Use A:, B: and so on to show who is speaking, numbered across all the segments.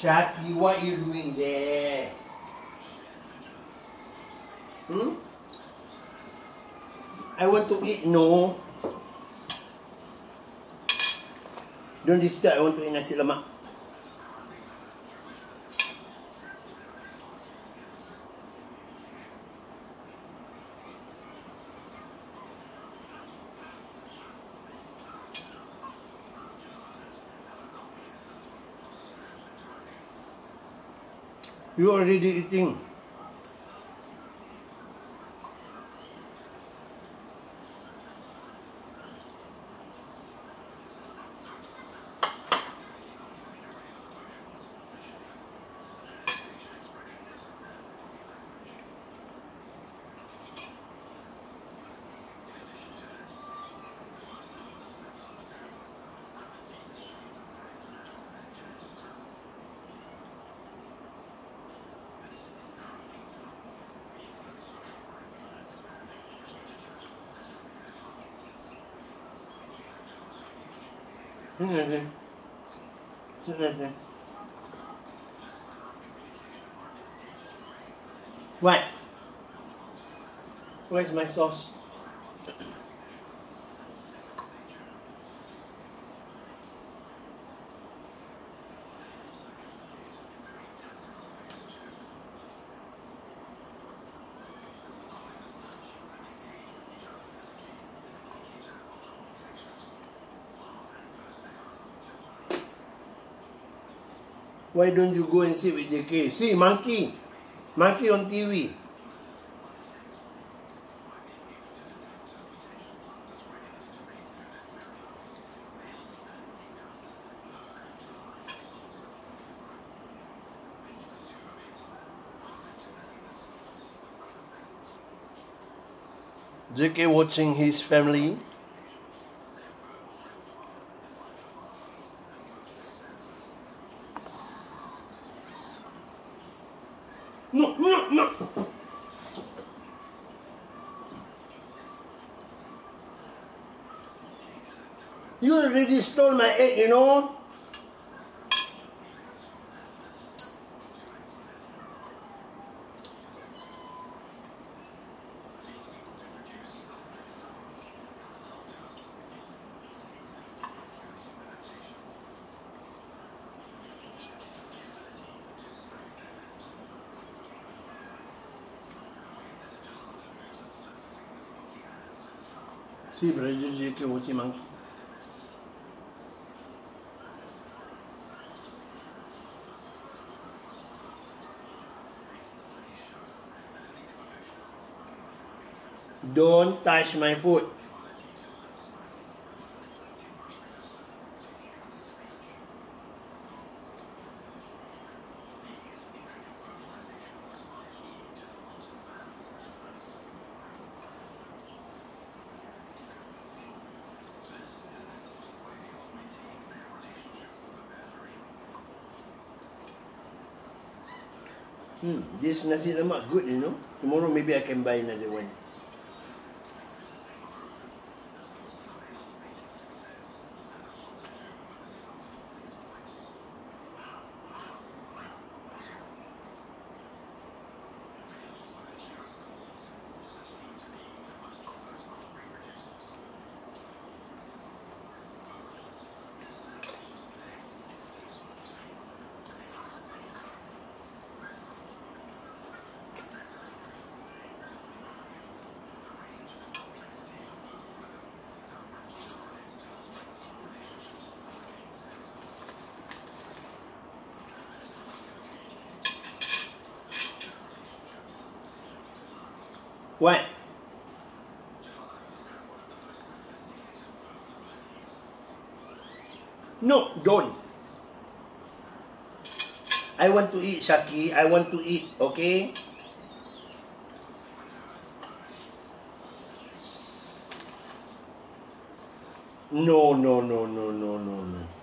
A: Shaki, what you doing there? Hmm? I want to eat, no. Don't disturb, I want to eat nasi lemak. You already eating. Sini sini. Sini sini. What? Where's my sauce? Why don't you go and sit with JK? See, monkey. Monkey on TV. JK watching his family. No, no, no. You already stole my egg, you know? See, brother JK watching monkey. Don't touch my food. Hmm, this nasi lemak good, you know. Tomorrow maybe I can buy another one. What? No, don't. I want to eat, Shaki. I want to eat, okay? No, no, no, no, no, no, no.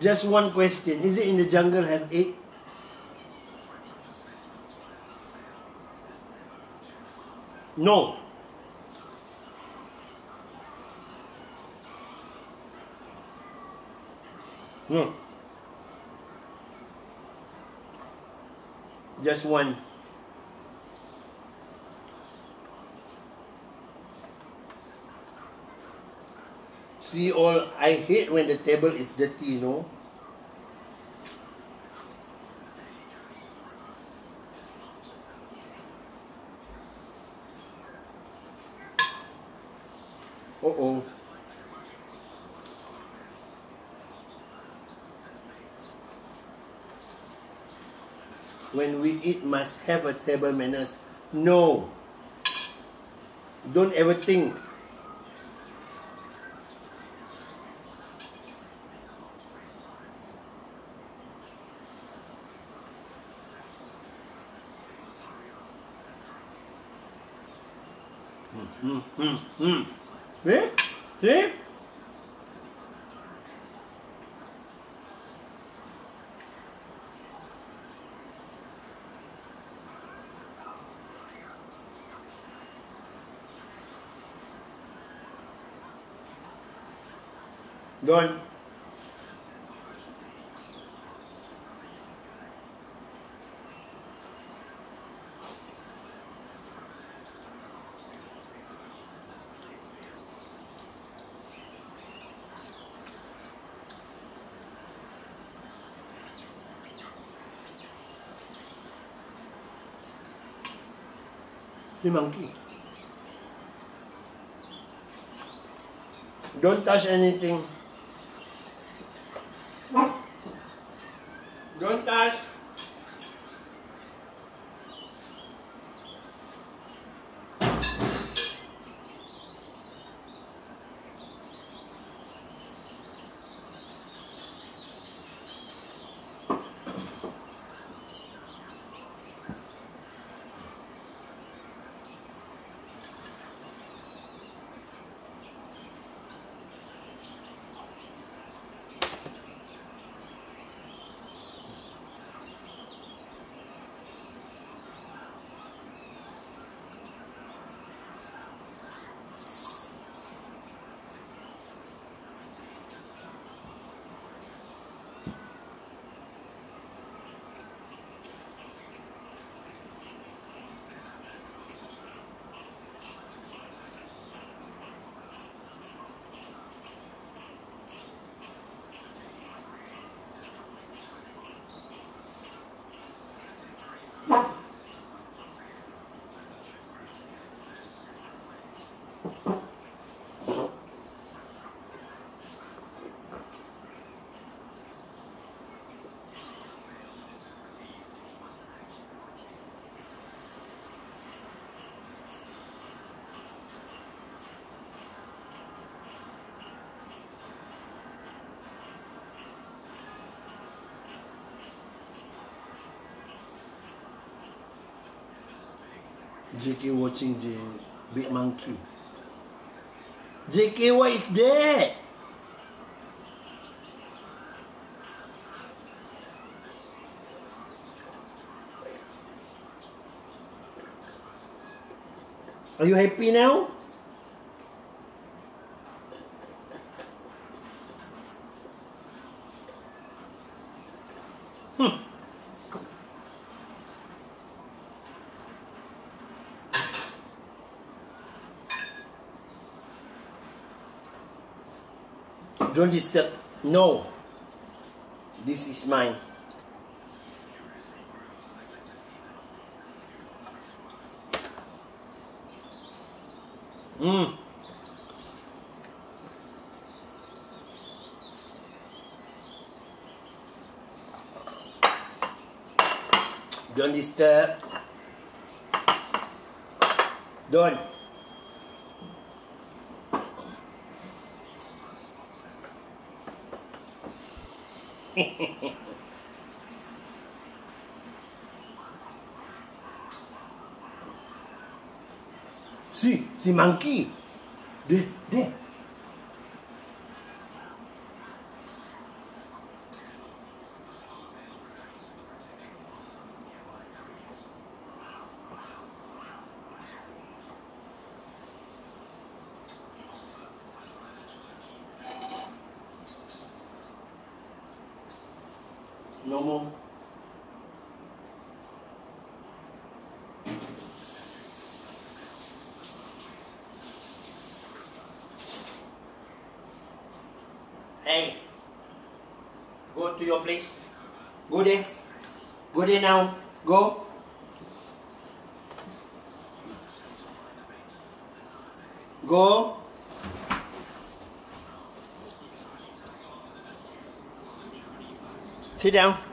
A: Just one question. Is it in the jungle have egg? No. No. Just one. See all I hate when the table is dirty, you know. Uh oh. When we eat must have a table manners. No. Don't ever think. Hmm, hmm, hmm. See? See? Don. The monkey. Don't touch anything. Don't touch. JK watching the big monkey. JK, what is that? Are you happy now? Hmm. Don't disturb. No. This is mine. Mm. Don't disturb. Don't. si, si monkey. Deh, deh. No more. Hey, go to your place. Go there. Go there now. Go. Go. Sit down.